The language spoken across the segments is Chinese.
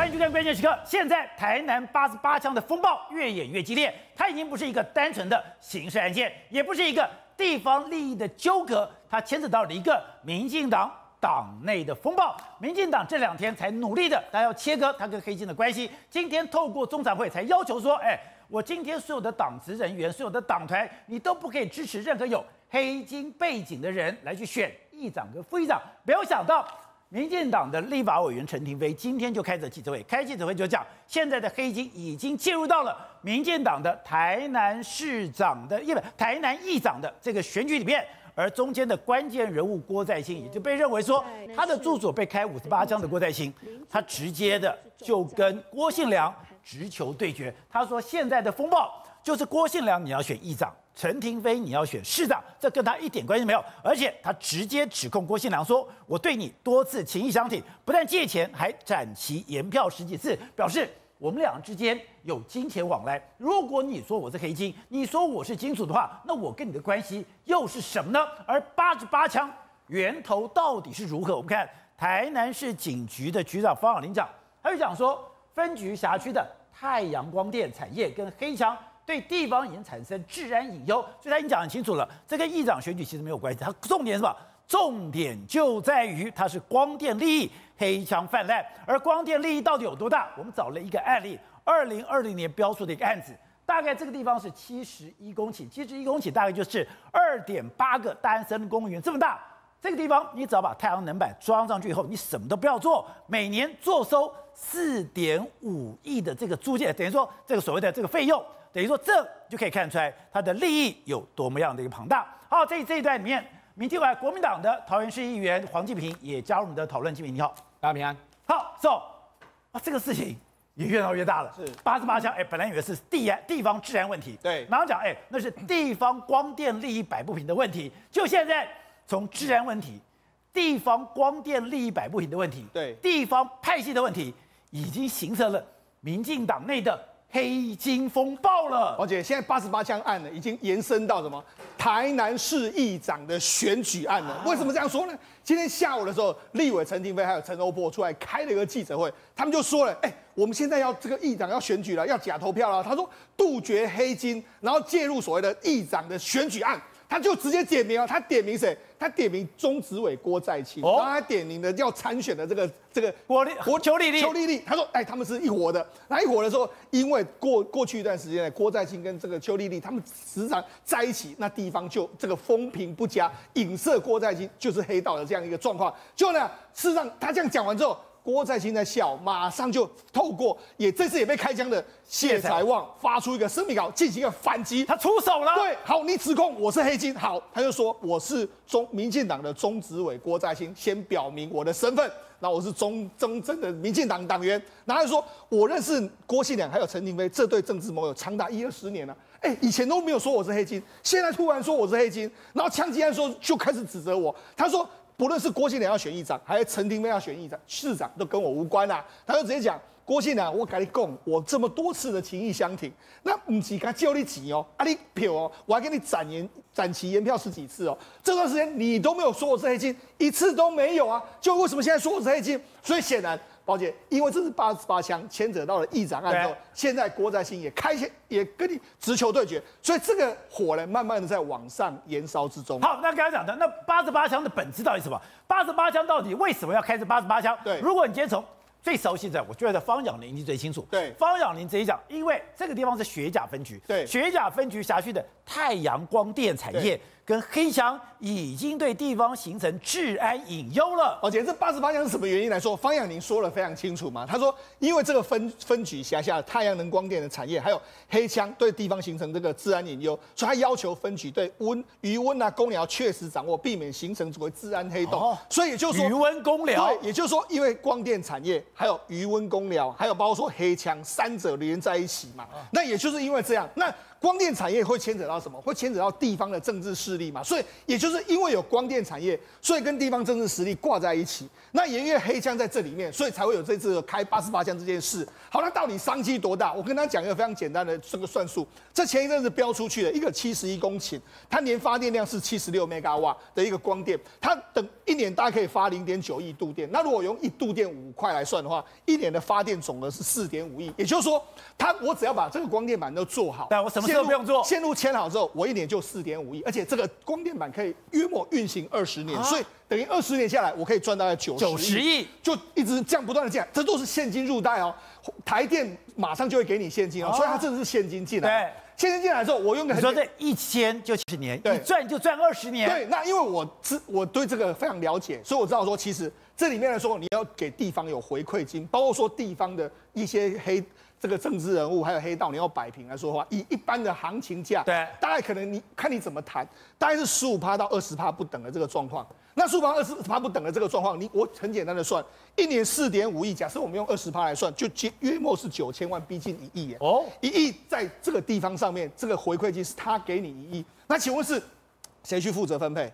欢迎收看关键时刻。现在台南八十八枪的风暴越演越激烈，它已经不是一个单纯的刑事案件，也不是一个地方利益的纠葛，它牵扯到了一个民进党党内的风暴。民进党这两天才努力的，他要切割他跟黑金的关系。今天透过中常会才要求说，哎，我今天所有的党职人员、所有的党团，你都不可以支持任何有黑金背景的人来去选议长跟副议长。没有想到。民进党的立法委员陈廷飞今天就开着记者会，开记者会就讲，现在的黑金已经介入到了民进党的台南市长的，因为台南议长的这个选举里面，而中间的关键人物郭在兴也就被认为说，他的住所被开五十八枪的郭在兴，他直接的就跟郭信良直球对决，他说现在的风暴就是郭信良你要选议长。陈廷飞，你要选市长，这跟他一点关系没有。而且他直接指控郭信良说：“我对你多次情义相挺，不但借钱，还展期延票十几次，表示我们两人之间有金钱往来。如果你说我是黑金，你说我是金属的话，那我跟你的关系又是什么呢？而八十八枪源头到底是如何？我们看台南市警局的局长方小林讲，他就讲说，分局辖区的太阳光电产业跟黑枪。对地方已经产生治安隐忧，所以他已经讲很清楚了。这跟议长选举其实没有关系，它重点是什么？重点就在于它是光电利益黑枪泛滥，而光电利益到底有多大？我们找了一个案例，二零二零年标出的一个案子，大概这个地方是七十一公顷，七十一公顷大概就是二点八个大安森林公园这么大。这个地方你只要把太阳能板装上去以后，你什么都不要做，每年坐收四点五亿的这个租借，等于说这个所谓的这个费用。等于说，这就可以看出来他的利益有多么样的一个庞大。好，这这一段里面，民进党国民党的桃园市议员黄继平也加入我们的讨论。继平你好，大家平安。好，走啊，这个事情也越闹越大了。是八十八枪，哎，本来以为是地安地方治安问题，对，马上讲，哎，那是地方光电利益摆不平的问题。就现在从治安问题、地方光电利益摆不平的问题，对，地方派系的问题，已经形成了民进党内的。黑金风暴了，王姐，现在八十八枪案呢，已经延伸到什么？台南市议长的选举案了。为什么这样说呢？今天下午的时候，立委陈廷飞还有陈欧波出来开了一个记者会，他们就说了，哎，我们现在要这个议长要选举了，要假投票了。他说杜绝黑金，然后介入所谓的议长的选举案。他就直接点名啊，他点名谁？他点名中执委郭在清，然后他点名的要参选的这个这个郭立郭邱丽丽邱丽丽，他说，哎，他们是一伙的。那一伙的时候，因为过过去一段时间呢，郭在清跟这个邱丽丽他们时常在一起，那地方就这个风评不佳，影射郭在清就是黑道的这样一个状况。就呢，事实上他这样讲完之后。郭在清在笑，马上就透过也这次也被开枪的谢才旺发出一个声明稿进行一个反击，他出手了。对，好，你指控我是黑金，好，他就说我是中民进党的中执委郭在清，先表明我的身份，那我是中中正的民进党党员，然后说我认识郭信良还有陈廷飞这对政治盟友长达一二十年了，哎，以前都没有说我是黑金，现在突然说我是黑金，然后枪击案说就开始指责我，他说。不论是郭信良要选议长，还是陈廷飞要选议长、市长，都跟我无关啦。他就直接讲：郭信良，我跟你讲，我这么多次的情谊相挺，那不是他叫你钱哦，啊你票哦，我还给你攒延攒期延票十几次哦。这段时间你都没有说我是黑金，一次都没有啊。就为什么现在说我是黑金？所以显然。宝姐，因为这是八十八枪牵扯到了议长案之后，现在郭在兴也开也跟你直球对决，所以这个火呢，慢慢的在往上燃烧之中。好，那刚才讲的那八十八枪的本质到底什么？八十八枪到底为什么要开这八十八枪？对，如果你今天从最熟悉的，我觉得方养林你最清楚。对，方养林直接讲，因为这个地方是雪甲分局，对，雪甲分局辖区的太阳光电产业。跟黑枪已经对地方形成治安隐忧了。而且这八十八项是什么原因来说？方养宁说了非常清楚嘛。他说，因为这个分分局辖下太阳能光电的产业，还有黑枪对地方形成这个治安隐忧，所以他要求分局对温余温啊公寮确实掌握，避免形成所谓治安黑洞。所以也就是说，余温公寮，对，也就是说，因为光电产业还有余温公寮，还有包括说黑枪三者连在一起嘛。那也就是因为这样，那。光电产业会牵扯到什么？会牵扯到地方的政治势力嘛？所以也就是因为有光电产业，所以跟地方政治实力挂在一起。那也因为黑枪在这里面，所以才会有这次开八十八枪这件事。好，那到底商机多大？我跟他讲一个非常简单的这个算术。这前一阵子标出去的一个七十一公顷，它年发电量是七十六 mega 瓦的一个光电，它等一年大概可以发零点九亿度电。那如果用一度电五块来算的话，一年的发电总额是四点五亿。也就是说，它我只要把这个光电板都做好，但，我什么事都不用做，线路签好之后，我一年就四点五亿，而且这个光电板可以约莫运行二十年，所以。等于二十年下来，我可以赚大概九九十亿，就一直这样不断的进来，这都是现金入袋哦。台电马上就会给你现金哦，所以它这是现金进来。对，现金进来之后，我用的你说这一千就七年，你赚就赚二十年。对，那因为我知我对这个非常了解，所以我知道说，其实这里面来说，你要给地方有回馈金，包括说地方的一些黑。这个政治人物还有黑道，你要摆平来说的话，以一般的行情价，对，大概可能你看你怎么谈，大概是十五趴到二十趴不等的这个状况。那十五趴二十趴不等的这个状况，你我很简单的算，一年四点五亿，假设我们用二十趴来算，就约约莫是九千万，逼近一亿耶。哦，一亿在这个地方上面，这个回馈金是他给你一亿，那请问是谁去负责分配？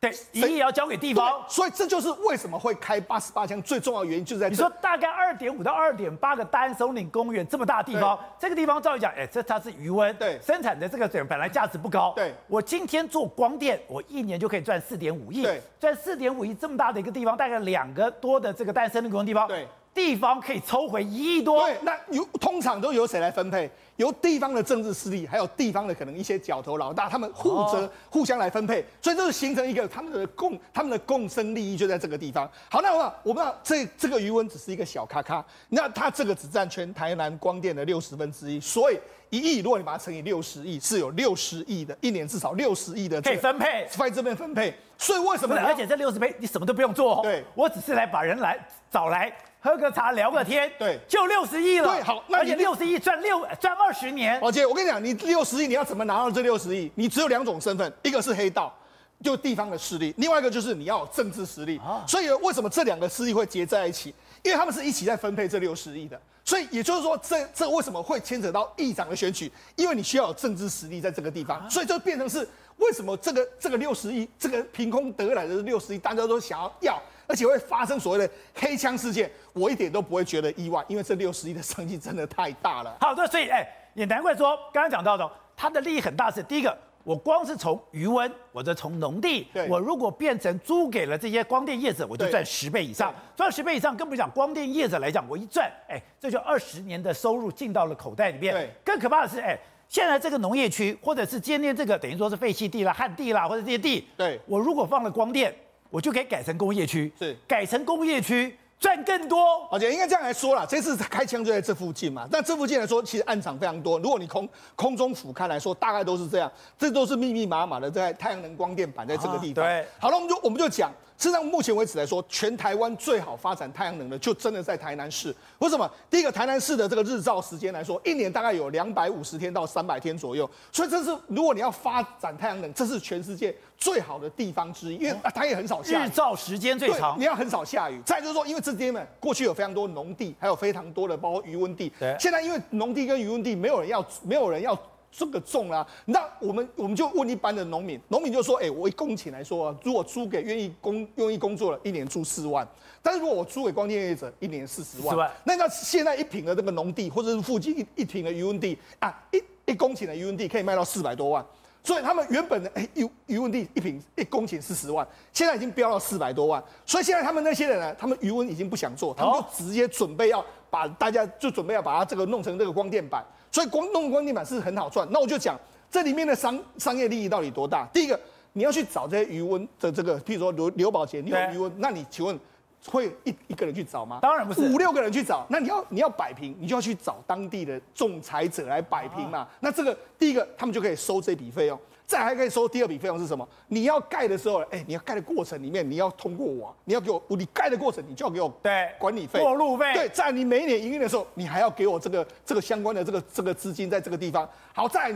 对，一亿要交给地方，所以这就是为什么会开八十八枪最重要的原因，就是在你说大概二点五到二点八个单松岭公园这么大地方，这个地方照理讲，哎，这它是余温，对，生产的这个本来价值不高，对，我今天做光电，我一年就可以赚四点五亿，对，赚四点五亿这么大的一个地方，大概两个多的这个单森林公园地方，对。地方可以抽回一亿多，对，那由通常都由谁来分配？由地方的政治势力，还有地方的可能一些角头老大，他们互责互相来分配，所以这是形成一个他们的共他们的共生利益就在这个地方。好，那我我们这这个余温只是一个小咔咔，那它这个只占全台南光电的六十分之一，所以一亿如果你把它乘以六十亿，是有六十亿的，一年至少六十亿的可以分配在这边分配。所以为什么？而且这六十倍你什么都不用做，对我只是来把人来找来。喝个茶聊个天，对，就六十亿了。对，好，那你六十亿赚六赚二十年。宝姐，我跟你讲，你六十亿你要怎么拿到这六十亿？你只有两种身份，一个是黑道，就地方的势力；另外一个就是你要有政治实力。啊所以为什么这两个势力会结在一起？因为他们是一起在分配这六十亿的。所以也就是说，这这为什么会牵扯到议长的选举？因为你需要有政治实力在这个地方，所以就变成是为什么这个这个六十亿，这个凭空得来的六十亿，大家都想要要。而且会发生所谓的黑枪事件，我一点都不会觉得意外，因为这六十亿的商机真的太大了。好的，所以哎，也难怪说刚刚讲到的，它的利益很大。是第一个，我光是从余温，我就从农地，我如果变成租给了这些光电业者，我就赚十倍以上。赚十倍以上，更不讲光电业者来讲，我一赚，哎，这就二十年的收入进到了口袋里面。对，更可怕的是，哎，现在这个农业区，或者是今天这个等于说是废弃地啦、旱地啦，或者这些地，对我如果放了光电。我就可以改成工业区，是改成工业区赚更多。而且应该这样来说啦，这次开枪就在这附近嘛。那这附近来说，其实暗场非常多。如果你空空中俯瞰来说，大概都是这样，这都是密密麻麻的在太阳能光电板在这个地方。对，好了，我们就我们就讲。事实上，目前为止来说，全台湾最好发展太阳能的，就真的在台南市。为什么？第一个，台南市的这个日照时间来说，一年大概有两百五十天到三百天左右，所以这是如果你要发展太阳能，这是全世界最好的地方之一，因为它也很少下。日照时间最长，你要很少下雨。再就是说，因为这边呢，过去有非常多农地，还有非常多的包括余温地。对。现在因为农地跟余温地没有人要，没有人要。这个重啊，那我们我们就问一般的农民，农民就说，哎，我一公顷来说啊，如果租给愿意工愿意工作了，一年租四万，但是如果我租给光电业者，一年四十万，那那现在一平的这个农地或者是附近一一平的余温地啊，一一公顷的余温地可以卖到四百多万，所以他们原本的哎余余温地一平一公顷四十万，现在已经飙到四百多万，所以现在他们那些人呢，他们余温已经不想做，他们就直接准备要把大家就准备要把它这个弄成这个光电板。所以光弄光电板是很好赚，那我就讲这里面的商商业利益到底多大。第一个，你要去找这些余温的这个，譬如说刘刘宝杰，你有余温，那你请问会一一个人去找吗？当然不是，五六个人去找。那你要你要摆平，你就要去找当地的仲裁者来摆平嘛。那这个第一个，他们就可以收这笔费用。再还可以收第二笔费用是什么？你要盖的时候，哎，你要盖的过程里面，你要通过我，你要给我，你盖的过程你就要给我对管理费、过路费。对，在你每一年营运的时候，你还要给我这个这个相关的这个这个资金在这个地方。好在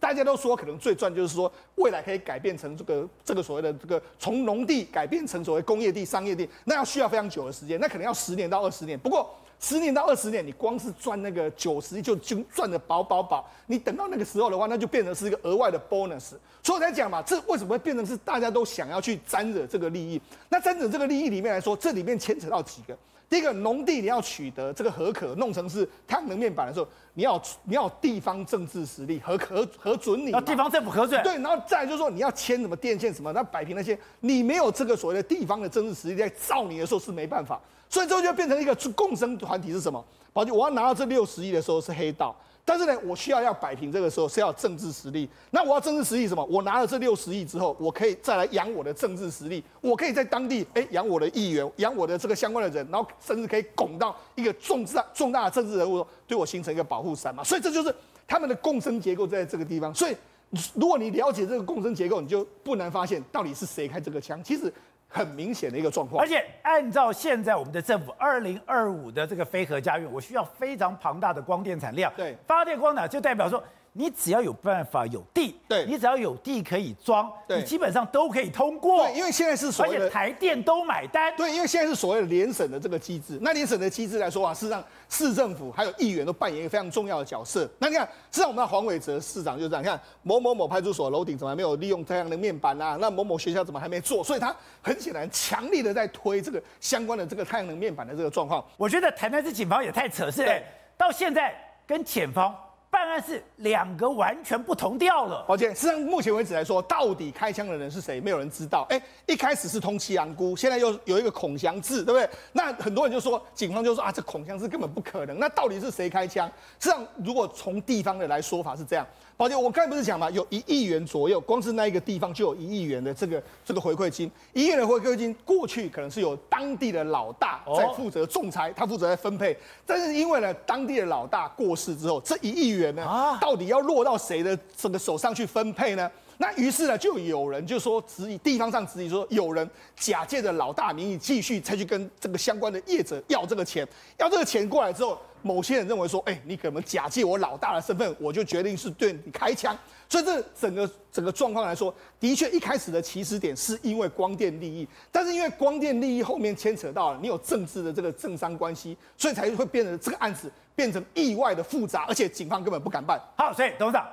大家都说可能最赚就是说未来可以改变成这个这个所谓的这个从农地改变成所谓工业地、商业地，那要需要非常久的时间，那可能要十年到二十年。不过十年到二十年，你光是赚那个九十亿就就赚的饱饱饱。你等到那个时候的话，那就变成是一个额外的 bonus。所以我在讲嘛，这为什么会变成是大家都想要去沾惹这个利益？那沾惹这个利益里面来说，这里面牵扯到几个。第一个，农地你要取得这个合可弄成是太阳能面板的时候，你要你要地方政治实力核核核准你，要地方政府核准。对，然后再就是说你要签什么电线什么，那摆平那些，你没有这个所谓的地方的政治实力在造你的时候是没办法。所以最后就变成一个共生团体是什么？宝姐，我要拿到这六十亿的时候是黑道。但是呢，我需要要摆平这个时候是要政治实力。那我要政治实力什么？我拿了这六十亿之后，我可以再来养我的政治实力。我可以在当地哎养我的议员，养我的这个相关的人，然后甚至可以拱到一个重大重大的政治人物，对我形成一个保护伞嘛。所以这就是他们的共生结构在这个地方。所以如果你了解这个共生结构，你就不难发现到底是谁开这个枪。其实。很明显的一个状况，而且按照现在我们的政府二零二五的这个非核家园，我需要非常庞大的光电产量。对，发电光呢，就代表说。你只要有办法有地，对你只要有地可以装，你基本上都可以通过。对，因为现在是所谓的台电都买单。对，因为现在是所谓的联省的这个机制。那联省的机制来说啊，事实上市政府还有议员都扮演一个非常重要的角色。那你看，实际上我们的黄伟哲市长就这样，你看某某某派出所楼顶怎么还没有利用太阳能面板啊？那某某学校怎么还没做？所以他很显然强力的在推这个相关的这个太阳能面板的这个状况。我觉得台南市警方也太扯，是哎，到现在跟检方。但是两个完全不同调了。抱歉，实际上目前为止来说，到底开枪的人是谁，没有人知道。哎，一开始是通气阳姑，现在又有一个孔祥志，对不对？那很多人就说，警方就说啊，这孔祥志根本不可能。那到底是谁开枪？实际上，如果从地方的来说法是这样。宝姐，我刚才不是讲嘛，有一亿元左右，光是那一个地方就有一亿元的这个这个回馈金。一亿元的回馈金过去可能是有当地的老大在负责仲裁，他负责在分配。但是因为呢，当地的老大过世之后，这一亿元呢，到底要落到谁的这个手上去分配呢？那于是呢，就有人就说质疑地方上质疑说，有人假借着老大名义继续再去跟这个相关的业者要这个钱，要这个钱过来之后，某些人认为说，哎，你可能假借我老大的身份，我就决定是对你开枪。所以这整个整个状况来说，的确一开始的起始点是因为光电利益，但是因为光电利益后面牵扯到了你有政治的这个政商关系，所以才会变成这个案子变成意外的复杂，而且警方根本不敢办。好，所以董事长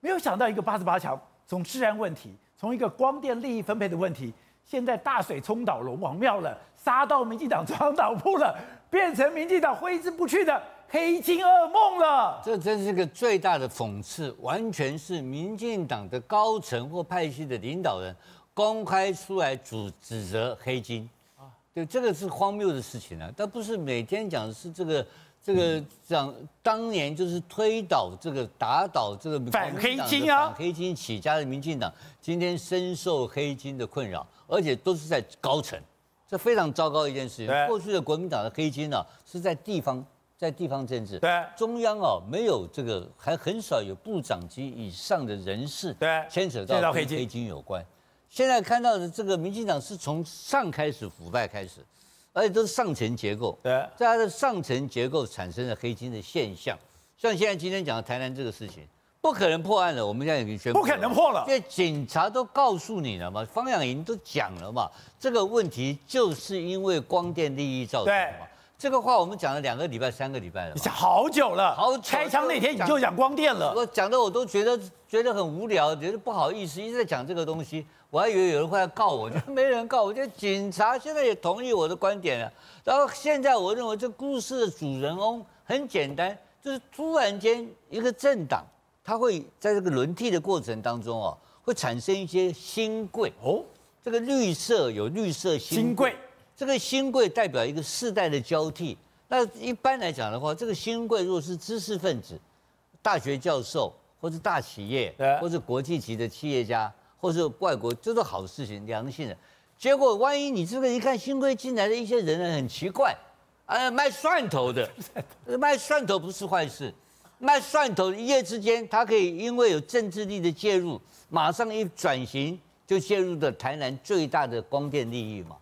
没有想到一个八十八强。从治安问题，从一个光电利益分配的问题，现在大水冲倒龙王庙了，杀到民进党床倒铺了，变成民进党挥之不去的黑金噩梦了。这真是个最大的讽刺，完全是民进党的高层或派系的领导人公开出来指指责黑金啊，对，这个是荒谬的事情啊，但不是每天讲的是这个。这个讲当年就是推倒这个打倒这个反黑金啊，反黑金起家的民进党，今天深受黑金的困扰，而且都是在高层，这非常糟糕一件事情。过去的国民党的黑金呢，是在地方，在地方政治，对中央哦没有这个，还很少有部长级以上的人士对牵扯到黑金有关。现在看到的这个民进党是从上开始腐败开始。而且都是上层结构，对，在它的上层结构产生了黑金的现象，像现在今天讲的台南这个事情，不可能破案了。我们现在已经宣布，不可能破了，因为警察都告诉你了嘛，方养莹都讲了嘛，这个问题就是因为光电利益造成的嘛。这个话我们讲了两个礼拜、三个礼拜了，讲好久了，好开枪那天你就讲光电了，我讲的我都觉得觉得很无聊，觉得不好意思，一直在讲这个东西。我还以为有人会来告我，就没人告我。就警察现在也同意我的观点了。然后现在我认为这故事的主人翁很简单，就是突然间一个政党，它会在这个轮替的过程当中哦，会产生一些新贵哦。这个绿色有绿色新贵，这个新贵代表一个世代的交替。那一般来讲的话，这个新贵如果是知识分子、大学教授，或是大企业，或是国际级的企业家。或是外国这是好事情，良性的。结果万一你这个一看新贵进来的一些人呢，很奇怪，啊，卖蒜头的，卖蒜头不是坏事，卖蒜头一夜之间，他可以因为有政治力的介入，马上一转型就介入的台南最大的光电利益嘛。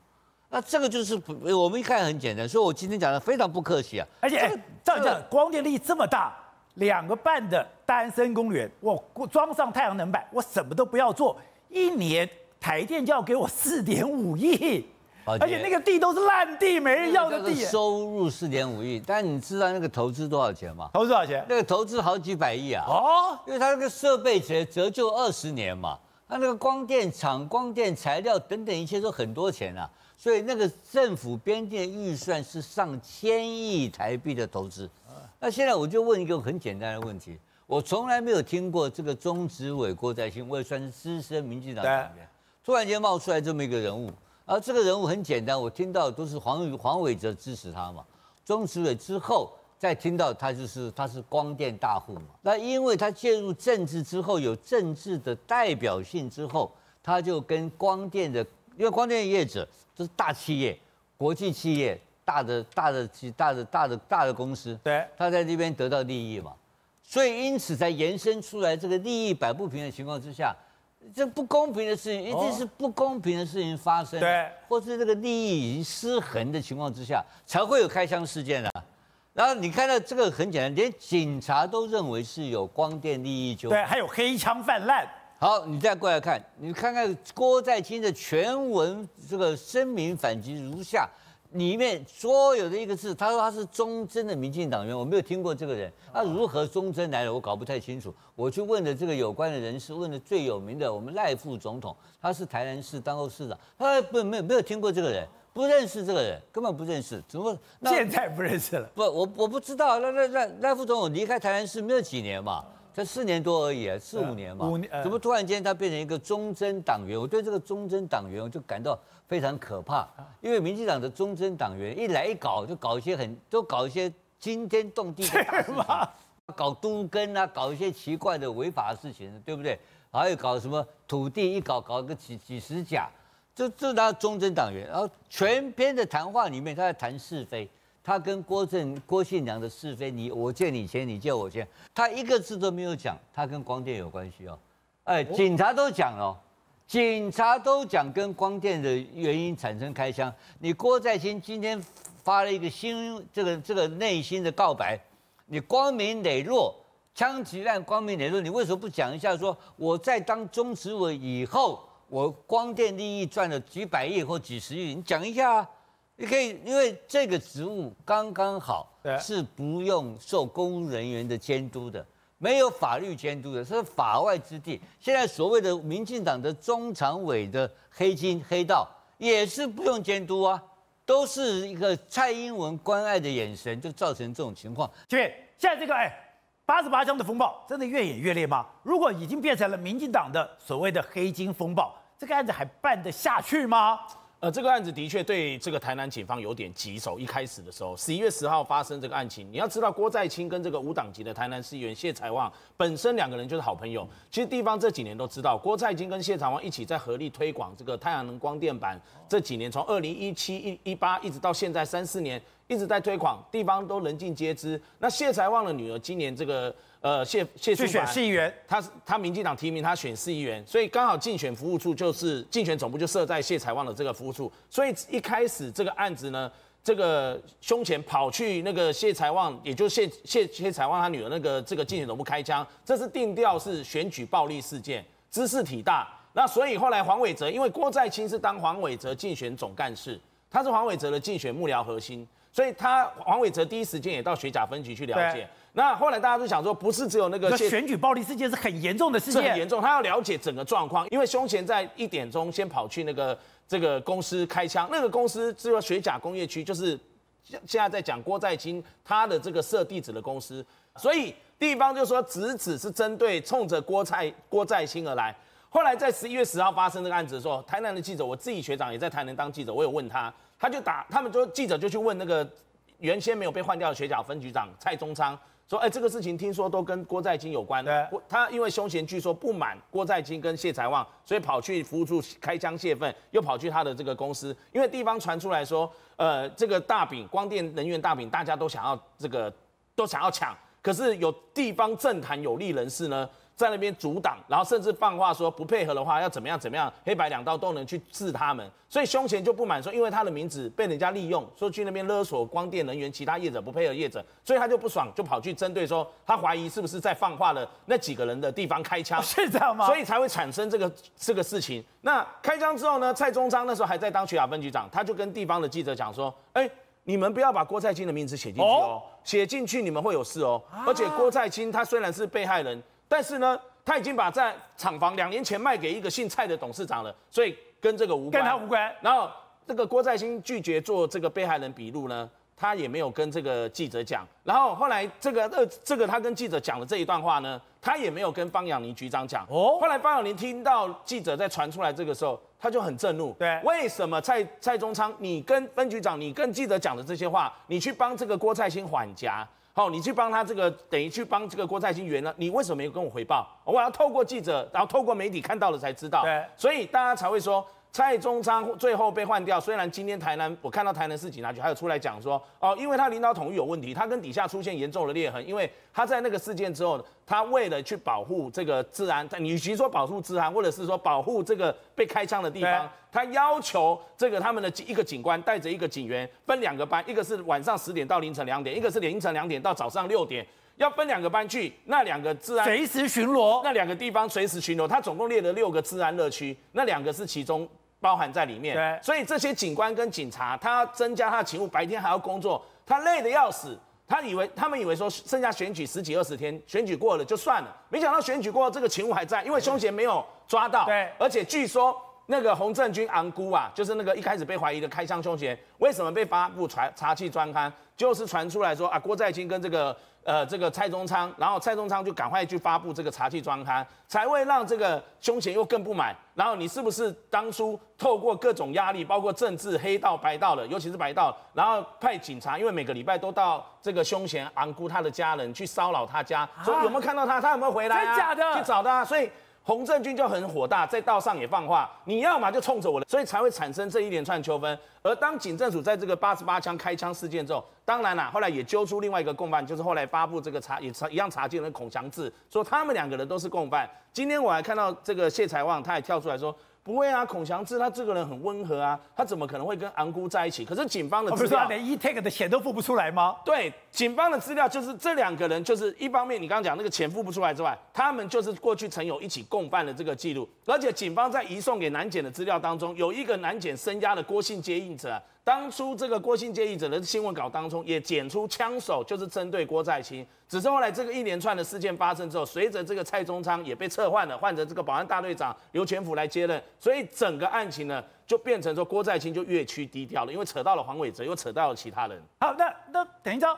那这个就是我们一看很简单，所以我今天讲的非常不客气啊。而且照讲光电利益这么大。两个半的单身公园，我装上太阳能板，我什么都不要做，一年台电就要给我四点五亿。而且那个地都是烂地，没人要的那个地。收入四点五亿，但你知道那个投资多少钱吗？投资多少钱？那个投资好几百亿啊！哦，因为它那个设备折折旧二十年嘛，它那个光电厂、光电材料等等一切都很多钱啊，所以那个政府编定的预算是上千亿台币的投资。那现在我就问一个很简单的问题，我从来没有听过这个中执委郭在兴，我也算是资深民进党党员，突然间冒出来这么一个人物，而这个人物很简单，我听到都是黄黄伟哲支持他嘛，中执委之后。再听到他就是他是光电大户嘛，那因为他介入政治之后有政治的代表性之后，他就跟光电的，因为光电业者都是大企业、国际企业、大的大的大的大的大的公司，对，他在这边得到利益嘛，所以因此才延伸出来这个利益摆不平的情况之下，这不公平的事情一定是不公平的事情发生，对，或是这个利益已经失衡的情况之下，才会有开枪事件啊。然后你看到这个很简单，连警察都认为是有光电利益纠对，还有黑枪泛滥。好，你再过来看，你看看郭在清的全文这个声明反击如下，里面所有的一个字，他说他是忠贞的民进党员，我没有听过这个人，他如何忠贞来的，我搞不太清楚。我去问的这个有关的人士，问的最有名的，我们赖副总统，他是台南市当过市长，他不没有没有听过这个人。不认识这个人，根本不认识，怎么？现在不认识了？不，我我不知道。那那那赖副总统离开台南市没有几年嘛，才四年多而已，四五年嘛。五年。怎么突然间他变成一个忠贞党员？我对这个忠贞党员我就感到非常可怕，因为民进党的忠贞党员一来一搞就搞一些很都搞一些惊天动地的大事情，搞都根啊，搞一些奇怪的违法的事情，对不对？还有搞什么土地一搞搞个几几十甲。就这他忠贞党员，然后全篇的谈话里面，他在谈是非，他跟郭正郭信良的是非，你我借你钱，你借我钱，他一个字都没有讲，他跟光电有关系哦，哎，警察都讲了，警察都讲跟光电的原因产生开枪，你郭在清今天发了一个新这个这个内心的告白，你光明磊落，枪击案光明磊落，你为什么不讲一下说我在当中执委以后？我光电利益赚了几百亿或几十亿，你讲一下啊？你可以，因为这个职务刚刚好是不用受公务人员的监督的，没有法律监督的，是法外之地。现在所谓的民进党的中常委的黑金黑道也是不用监督啊，都是一个蔡英文关爱的眼神，就造成这种情况。对，现在这个哎。八十八枪的风暴真的越演越烈吗？如果已经变成了民进党的所谓的黑金风暴，这个案子还办得下去吗？呃，这个案子的确对这个台南警方有点棘手。一开始的时候，十一月十号发生这个案情，你要知道郭在清跟这个无党籍的台南市议员谢财旺本身两个人就是好朋友。其实地方这几年都知道，郭在清跟谢财旺一起在合力推广这个太阳能光电板。这几年从二零一七一一八一直到现在三四年一直在推广，地方都人尽皆知。那谢财旺的女儿今年这个。呃，谢谢去选市议员，他他民进党提名他选市议员，所以刚好竞选服务处就是竞选总部就设在谢财旺的这个服务处，所以一开始这个案子呢，这个胸前跑去那个谢财旺，也就是谢谢谢财旺他女儿那个这个竞选总部开枪，这是定调是选举暴力事件，姿势体大。那所以后来黄伟哲，因为郭在清是当黄伟哲竞选总干事，他是黄伟哲的竞选幕僚核心，所以他黄伟哲第一时间也到学甲分局去了解。那后来大家都想说，不是只有那个选举暴力事件是很严重的事件，很严重。他要了解整个状况，因为凶嫌在一点钟先跑去那个这个公司开枪，那个公司只有雪甲工业区，就是现现在在讲郭在清他的这个设地址的公司，所以地方就说直指是针对冲着郭在郭在清而来。后来在十一月十号发生这个案子的时候，台南的记者，我自己学长也在台南当记者，我有问他，他就打，他们就记者就去问那个原先没有被换掉的雪甲分局长蔡宗昌。说，哎，这个事情听说都跟郭在金有关。对，他因为凶嫌据说不满郭在金跟谢财旺，所以跑去服务处开枪泄愤，又跑去他的这个公司。因为地方传出来说，呃，这个大饼光电能源大饼，大家都想要这个，都想要抢。可是有地方政坛有利人士呢，在那边阻挡，然后甚至放话说不配合的话要怎么样怎么样，黑白两道都能去治他们。所以胸前就不满说，因为他的名字被人家利用，说去那边勒索光电能源其他业者不配合业者，所以他就不爽，就跑去针对说他怀疑是不是在放话了那几个人的地方开枪，是这样吗？所以才会产生这个这个事情。那开枪之后呢，蔡宗章那时候还在当徐雅分局长，他就跟地方的记者讲说，哎。你们不要把郭在清的名字写进去哦，写进去你们会有事哦。而且郭在清他虽然是被害人，但是呢，他已经把在厂房两年前卖给一个姓蔡的董事长了，所以跟这个无关，跟他无关。然后这个郭在兴拒绝做这个被害人笔录呢，他也没有跟这个记者讲。然后后来这个呃这个他跟记者讲的这一段话呢，他也没有跟方养宁局长讲。哦，后来方养宁听到记者在传出来这个时候。他就很震怒，对，为什么蔡蔡中昌，你跟分局长，你跟记者讲的这些话，你去帮这个郭在兴缓颊，好，你去帮他这个等于去帮这个郭蔡兴圆了，你为什么没有跟我回报？我要透过记者，然后透过媒体看到了才知道，对，所以大家才会说。蔡中昌最后被换掉，虽然今天台南我看到台南市警察局还有出来讲说，哦，因为他领导统一有问题，他跟底下出现严重的裂痕，因为他在那个事件之后，他为了去保护这个治安，你与其说保护治安，或者是说保护这个被开枪的地方，他要求这个他们的一个警官带着一个警员分两个班，一个是晚上十点到凌晨两点，一个是凌晨两点到早上六点，要分两个班去，那两个治安随时巡逻，那两个地方随时巡逻，他总共列了六个治安乐区，那两个是其中。包含在里面，对，所以这些警官跟警察，他要增加他的勤务，白天还要工作，他累得要死。他以为他们以为说剩下选举十几二十天，选举过了就算了，没想到选举过后这个勤务还在，因为凶嫌没有抓到。对，而且据说那个洪正军昂姑啊，就是那个一开始被怀疑的开枪凶嫌，为什么被发布传查气专刊，就是传出来说啊，郭在清跟这个。呃，这个蔡中昌，然后蔡中昌就赶快去发布这个查气专刊，才会让这个凶嫌又更不满。然后你是不是当初透过各种压力，包括政治黑道、白道的，尤其是白道，然后派警察，因为每个礼拜都到这个凶嫌昂姑他的家人去骚扰他家，所以有没有看到他，他有没有回来啊？真假的？去找他，所以。洪正军就很火大，在道上也放话，你要嘛就冲着我的，所以才会产生这一连串纠纷。而当警政署在这个八十八枪开枪事件之后，当然啦，后来也揪出另外一个共犯，就是后来发布这个查也查一样查进的孔祥志，说他们两个人都是共犯。今天我还看到这个谢才旺，他也跳出来说。不会啊，孔祥志他这个人很温和啊，他怎么可能会跟昂姑在一起？可是警方的资料，连 e take 的钱都付不出来吗？对，警方的资料就是这两个人，就是一方面你刚刚讲那个钱付不出来之外，他们就是过去曾有一起共犯的这个记录，而且警方在移送给南检的资料当中，有一个南检身家的郭姓接应者。当初这个郭姓接应者的新闻稿当中也检出枪手就是针对郭在清，只是后来这个一连串的事件发生之后，随着这个蔡中昌也被撤换了，换成这个保安大队长刘全福来接任，所以整个案情呢就变成说郭在清就越趋低调了，因为扯到了黄伟哲，又扯到了其他人。好，那那等一下，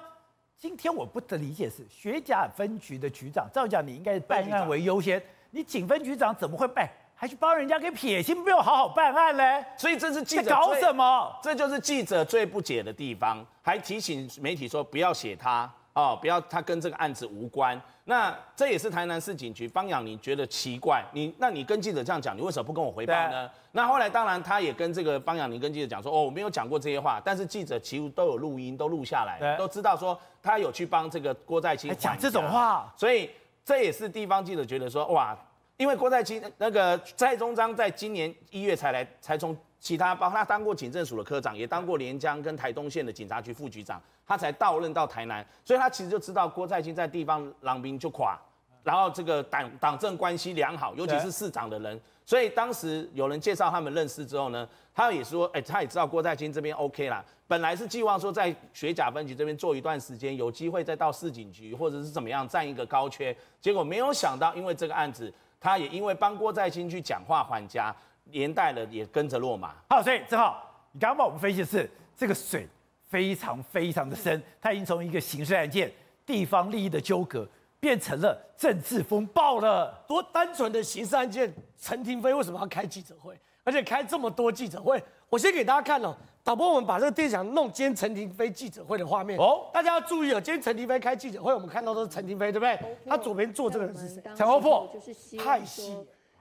今天我不得理解是学甲分局的局长，照讲你应该是办案为优先，你警分局长怎么会办？还去帮人家给撇清，没有好好办案嘞，所以这是记者搞什么？这就是记者最不解的地方，还提醒媒体说不要写他哦，不要他跟这个案子无关。那这也是台南市警局方养，你觉得奇怪？你那你跟记者这样讲，你为什么不跟我回报呢？那后来当然他也跟这个方养宁跟记者讲说，哦，我没有讲过这些话，但是记者其实都有录音，都录下来，都知道说他有去帮这个郭在清讲这种话，所以这也是地方记者觉得说，哇。因为郭在清那个蔡中章在今年一月才来，才从其他包括他当过警政署的科长，也当过连江跟台东县的警察局副局长，他才到任到台南，所以他其实就知道郭在清在地方狼兵就垮，然后这个党党政关系良好，尤其是市长的人，所以当时有人介绍他们认识之后呢，他也说，哎，他也知道郭在清这边 OK 啦，本来是寄望说在学甲分局这边做一段时间，有机会再到市警局或者是怎么样占一个高缺，结果没有想到因为这个案子。他也因为帮郭在清去讲话还家，连带的也跟着落马。好，所以正好你刚刚帮我们分析的是这个水非常非常的深，它已经从一个刑事案件、地方利益的纠葛，变成了政治风暴了。多单纯的刑事案件，陈廷飞为什么要开记者会，而且开这么多记者会？我先给大家看哦，导播，我们把这个电视弄今天陈廷飞记者会的画面哦，大家要注意哦，今天陈廷飞开记者会，我们看到都是陈廷飞，对不对？他左边坐这个人是谁？陈欧珀，太细，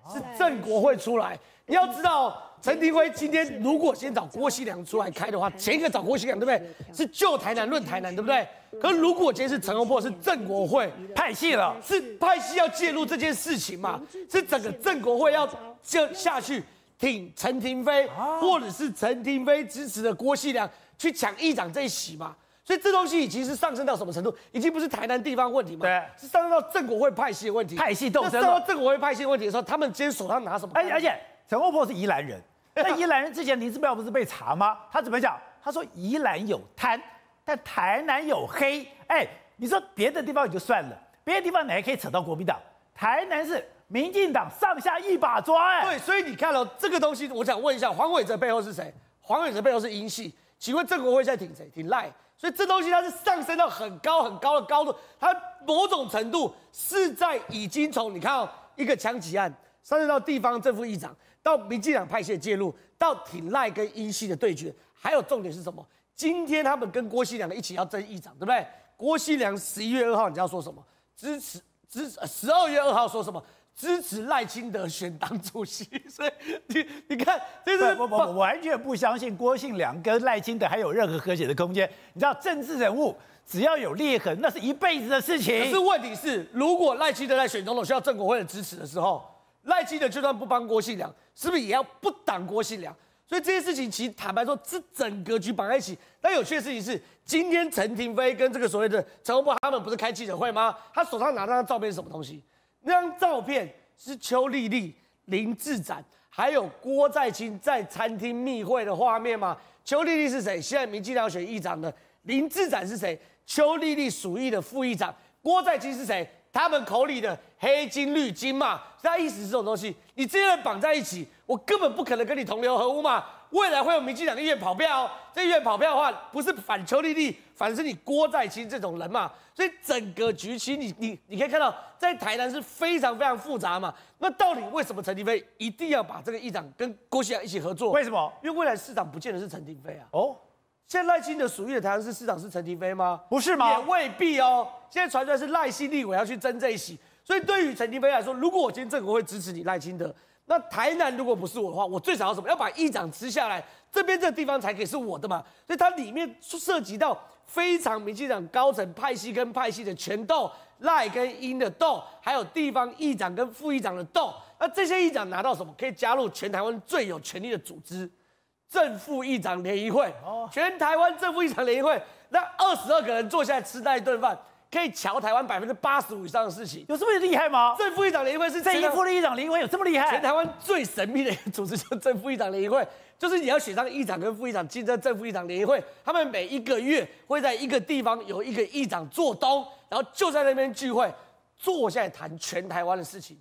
是郑国会出来。你要知道，陈廷辉今天如果先找郭锡良出来开的话，前一个找郭锡良，对不对？是救台南论台南，对不对？可如果今天是陈洪波，是郑国会派系了，是派系要介入这件事情嘛？是整个郑国会要就下去挺陈廷飞，或者是陈廷飞支持的郭锡良去抢议长这一席嘛？所以这东西已经是上升到什么程度？已经不是台南地方问题嘛？对，是上升到郑国会派系的问题。派系斗争。上升到郑国会派系问题的时候，他们今天手上拿什么？而且而且，陈洪波是宜兰人，那宜兰人之前林志标不是被查吗？他怎么讲？他说宜兰有贪，但台南有黑。哎，你说别的地方也就算了，别的地方哪还可以扯到国民党，台南是民进党上下一把抓。哎，对，所以你看了这个东西，我想问一下，黄伟哲背后是谁？黄伟哲背后是英系，请问郑国会在挺谁？挺赖？所以这东西它是上升到很高很高的高度，它某种程度是在已经从你看哦一个枪击案上升到地方政府议长，到民进党派系介入，到挺赖跟英系的对决，还有重点是什么？今天他们跟郭熙良一起要争议长，对不对？郭熙良十一月二号你知道说什么？支持支十二月二号说什么？支持赖清德选党主席，所以你你看，这是我我完全不相信郭信良跟赖清德还有任何和解的空间。你知道，政治人物只要有裂痕，那是一辈子的事情。可是问题是，如果赖清德在选总统需要郑国会的支持的时候，赖清德就算不帮郭姓良，是不是也要不挡郭姓良？所以这些事情其实坦白说，这整格局绑在一起。但有趣的事情是，今天陈廷飞跟这个所谓的陈洪波他们不是开记者会吗？他手上拿那张照片是什么东西？那张照片是邱丽丽、林志展还有郭在清在餐厅密会的画面吗？邱丽丽是谁？现在民进党选议长的林志展是谁？邱丽丽属意的副议长郭在清是谁？他们口里的黑金绿金嘛，他意思是这种东西，你这些人绑在一起，我根本不可能跟你同流合污嘛。未来会有民进党议员跑票，这议员跑票的话，不是反邱丽丽，反而是你郭在清这种人嘛。所以整个局其实你你你可以看到，在台南是非常非常复杂嘛。那到底为什么陈廷飞一定要把这个议长跟郭熙良一起合作？为什么？因为未来市长不见得是陈廷飞啊。哦，现在赖清德属于的台南市市长是陈廷飞吗？不是吗？也未必哦。现在传出来是赖姓立委要去争这一席，所以对于陈廷飞来说，如果我今天政府会支持你赖清德，那台南如果不是我的话，我最少要什么？要把议长吃下来，这边这个地方才可以是我的嘛。所以它里面涉及到非常民进党高层派系跟派系的权斗，赖跟英的斗，还有地方议长跟副议长的斗。那这些议长拿到什么？可以加入全台湾最有权力的组织——正副议长联谊会。哦，全台湾正副议长联谊会，那二十二个人坐下来吃那一顿饭。可以瞧台湾百分之八十五以上的事情，有这么厉害吗？正副议长联谊会是正副议长联谊会有这么厉害？全台湾最神秘的一个组织叫正副议长联谊会，就是你要选上议长跟副议长竞争正副议长联谊会，他们每一个月会在一个地方有一个议长做东，然后就在那边聚会，坐下来谈全台湾的事情。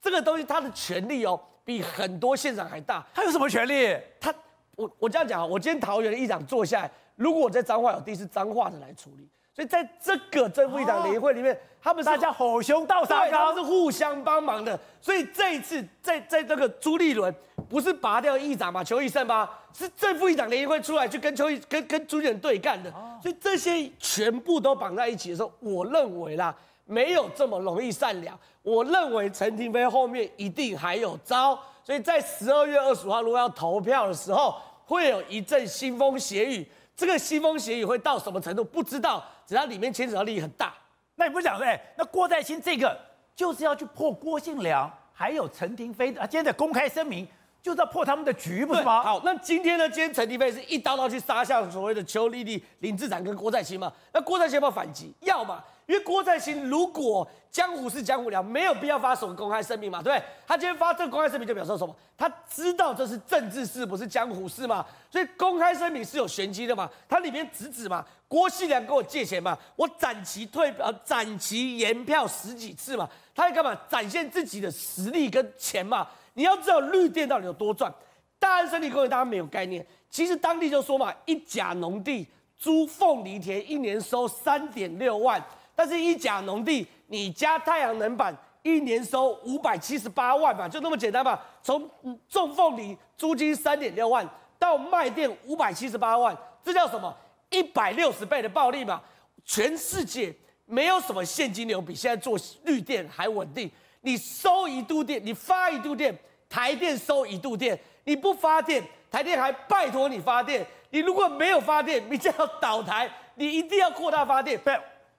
这个东西他的权力哦，比很多县长还大。他有什么权力？他我我这样讲啊，我今天桃园的议长坐下来，如果我在彰化有地是彰化的来处理。所以在这个正副议长联谊会里面，他们大家吼兄道沙高，是互相帮忙的。所以这一次在在这个朱立伦不是拔掉议长嘛，邱义胜吗？是正副议长联谊会出来去跟邱义跟跟朱立伦对干的。所以这些全部都绑在一起的时候，我认为啦，没有这么容易善良。我认为陈廷飞后面一定还有招。所以在十二月二十五号如果要投票的时候，会有一阵腥风血雨。这个腥风血雨会到什么程度？不知道。只要里面牵扯到利益很大，那你不讲哎？那郭在清这个就是要去破郭信良，还有陈廷飞的，今天的公开声明就是要破他们的局，不是吗？好，那今天呢？今天陈廷飞是一刀刀去杀向所谓的邱丽丽、林志展跟郭在清嘛？那郭在清要不要反击？要嘛。因为郭在清如果江湖是江湖了，没有必要发什么公开声明嘛，对不对？他今天发这个公开声明就表示什么？他知道这是政治事，不是江湖事嘛，所以公开声明是有玄机的嘛。它里面直指嘛，郭锡良跟我借钱嘛，我展旗退呃展旗延票十几次嘛，他在干嘛？展现自己的实力跟钱嘛。你要知道绿电到底有多赚，大安森林公园大家没有概念，其实当地就说嘛，一甲农地租凤梨田一年收三点六万。但是，一甲农地，你加太阳能板，一年收五百七十八万嘛，就那么简单嘛。从种凤梨租金三点六万到卖电五百七十八万，这叫什么？一百六十倍的暴利嘛。全世界没有什么现金流比现在做绿电还稳定。你收一度电，你发一度电，台电收一度电，你不发电，台电还拜托你发电。你如果没有发电，你就要倒台，你一定要扩大发电。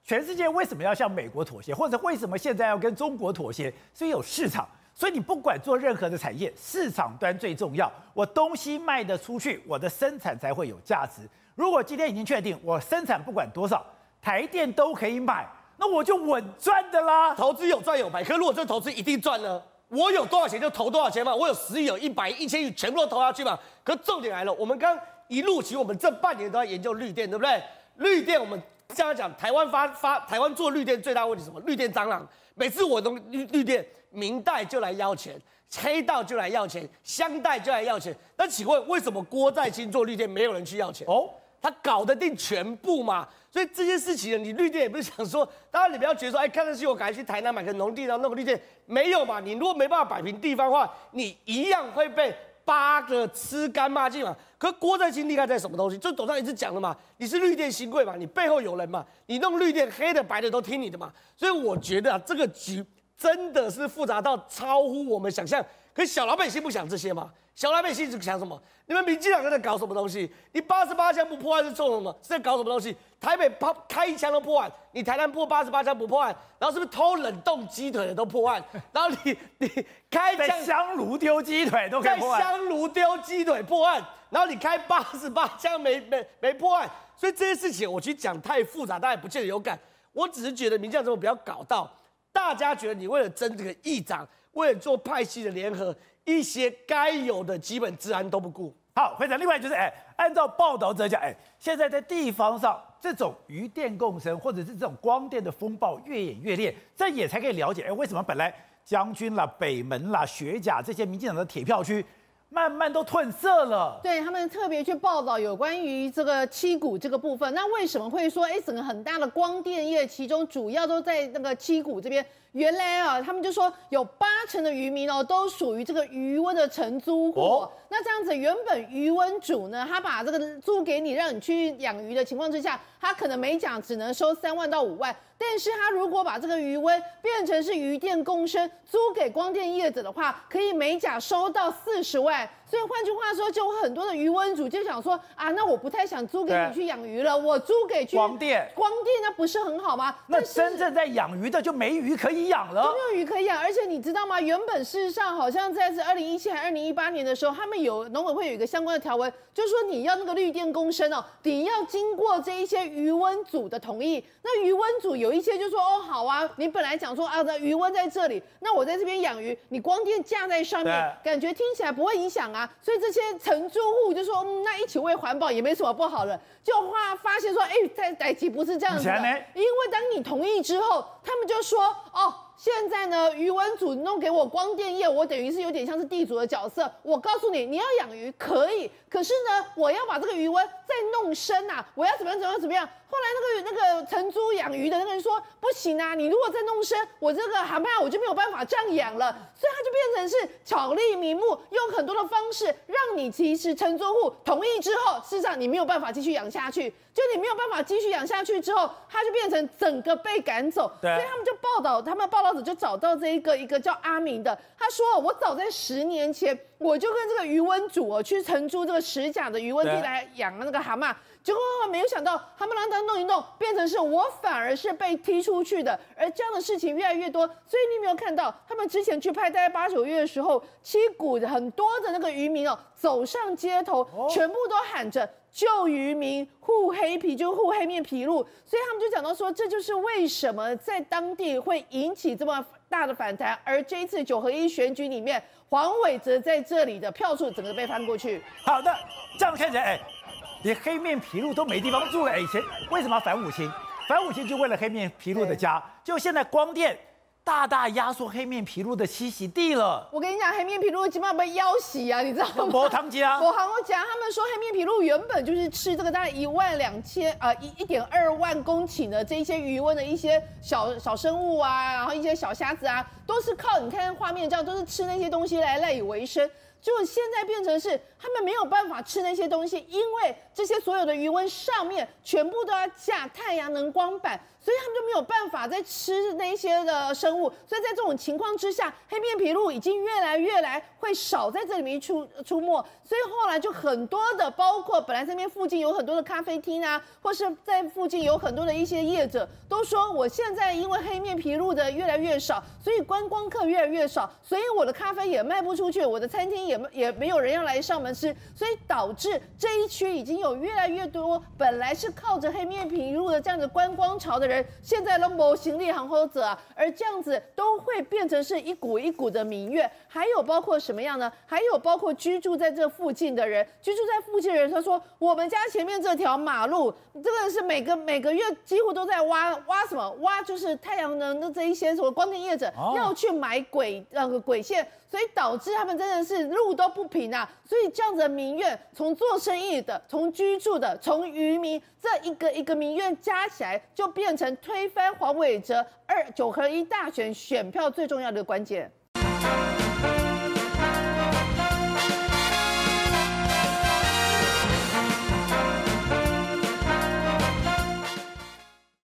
全世界为什么要向美国妥协，或者为什么现在要跟中国妥协？所以有市场，所以你不管做任何的产业，市场端最重要。我东西卖得出去，我的生产才会有价值。如果今天已经确定我生产不管多少，台电都可以买，那我就稳赚的啦。投资有赚有赔，可如果这投资一定赚呢？我有多少钱就投多少钱嘛，我有十亿、有一百亿、一千亿，全部都投下去嘛。可重点来了，我们刚。一路其实我们这半年都在研究绿电，对不对？绿电我们这样讲，台湾发发台湾做绿电最大问题什么？绿电蟑螂，每次我都绿绿电明代就来要钱，黑道就来要钱，香代就来要钱。那请问为什么郭在清做绿电没有人去要钱？哦，他搞得定全部嘛？所以这件事情呢，你绿电也不是想说，当然你不要觉得说，哎，看上去我，赶快去台南买个农地然后弄个绿电，没有嘛？你如果没办法摆平地方的话，你一样会被。八个吃干抹净嘛？可郭在清厉害在什么东西？就董上一直讲了嘛，你是绿店新贵嘛，你背后有人嘛，你弄绿店黑的白的都听你的嘛。所以我觉得啊，这个局真的是复杂到超乎我们想象。可小老百姓不想这些嘛？小老百姓是想什么？你们民进党在搞什么东西？你八十八枪不破案是做什么？是在搞什么东西？台北抛开一枪都破案，你台南破八十八枪不破案，然后是不是偷冷冻鸡腿的都破案？然后你你开枪香炉丢鸡腿都在香炉丢鸡腿破案，然后你开八十八枪没没没破案，所以这些事情我去讲太复杂，大家不见得有感。我只是觉得民进党怎么不要搞到，大家觉得你为了争这个议长。为了做派系的联合，一些该有的基本治安都不顾。好，会长，另外就是，哎，按照报道者讲，哎，现在在地方上，这种余电共生或者是这种光电的风暴越演越烈，这也才可以了解，哎，为什么本来将军啦、北门啦、学甲这些民进党的铁票区。慢慢都褪色了。对他们特别去报道有关于这个七股这个部分，那为什么会说哎，整个很大的光电业，其中主要都在那个七股这边？原来啊，他们就说有八成的渔民哦，都属于这个渔温的承租户。那这样子，原本渔温主呢，他把这个租给你，让你去养鱼的情况之下，他可能每讲只能收三万到五万。但是他如果把这个余温变成是余电共生，租给光电业者的话，可以每甲收到四十万。所以换句话说，就很多的渔温主就想说啊，那我不太想租给你去养鱼了，我租给去光电，光电那不是很好吗？那真正在养鱼的就没鱼可以养了，没有鱼可以养。而且你知道吗？原本事实上好像在这二零一七还二零一八年的时候，他们有农委会有一个相关的条文，就是说你要那个绿电共生哦，你要经过这一些渔温组的同意。那渔温组有一些就说哦好啊，你本来讲说啊，那渔温在这里，那我在这边养鱼，你光电架在上面，感觉听起来不会影响啊。所以这些承租户就说，那一起为环保也没什么不好的。就发发现说，哎，在台积不是这样子的，因为当你同意之后，他们就说，哦。现在呢，余文主弄给我光电业，我等于是有点像是地主的角色。我告诉你，你要养鱼可以，可是呢，我要把这个鱼温再弄深啊，我要怎么样怎么样怎么样？后来那个那个承租养鱼的那个人说，不行啊，你如果再弄深，我这个蛤蟆我就没有办法这样养了。所以他就变成是巧立名目，用很多的方式让你其实承租户同意之后，事实上你没有办法继续养下去。就你没有办法继续养下去之后，他就变成整个被赶走。所以他们就报道，他们报道者就找到这一个一个叫阿明的，他说：“我早在十年前，我就跟这个余温主哦去承租这个石甲的余温地来养那个蛤蟆，结果没有想到他们让他弄一弄，变成是我反而是被踢出去的。而这样的事情越来越多，所以你有没有看到他们之前去拍大概八九月的时候，七股很多的那个渔民哦走上街头，全部都喊着。”救渔民护黑皮就护黑面皮路，所以他们就讲到说，这就是为什么在当地会引起这么大的反弹。而这一次九合一选举里面，黄伟哲在这里的票数整个被翻过去。好的，这样看起来，哎，连黑面皮鹭都没地方住了。以前为什么要反五星？反五星就为了黑面皮鹭的家。就现在光电。大大压缩黑面琵鹭的栖息地了。我跟你讲，黑面琵鹭基本上被要挟啊，你知道吗？博汤 家，我好我讲，他们说黑面琵鹭原本就是吃这个大概一万两千啊一一点二万公顷的这一些余温的一些小小生物啊，然后一些小虾子啊。都是靠你看画面这样，都是吃那些东西来赖以为生。就现在变成是他们没有办法吃那些东西，因为这些所有的余温上面全部都要架太阳能光板。所以他们就没有办法再吃那些的生物，所以在这种情况之下，黑面琵鹭已经越来越来会少在这里面出出没，所以后来就很多的，包括本来这边附近有很多的咖啡厅啊，或是在附近有很多的一些业者都说，我现在因为黑面琵鹭的越来越少，所以观光客越来越少，所以我的咖啡也卖不出去，我的餐厅也也没有人要来上门吃，所以导致这一区已经有越来越多本来是靠着黑面琵鹭的这样的观光潮的。人现在都某行李行后者啊，而这样子都会变成是一股一股的民怨，还有包括什么样呢？还有包括居住在这附近的人，居住在附近的人，他说我们家前面这条马路，真的是每个每个月几乎都在挖挖什么挖，就是太阳能的这一些什么光电业者要去买轨那个轨线。所以导致他们真的是路都不平啊！所以这样子的民怨，从做生意的、从居住的、从渔民这一个一个民怨加起来，就变成推翻黄伟哲二九合一大选选票最重要的关键。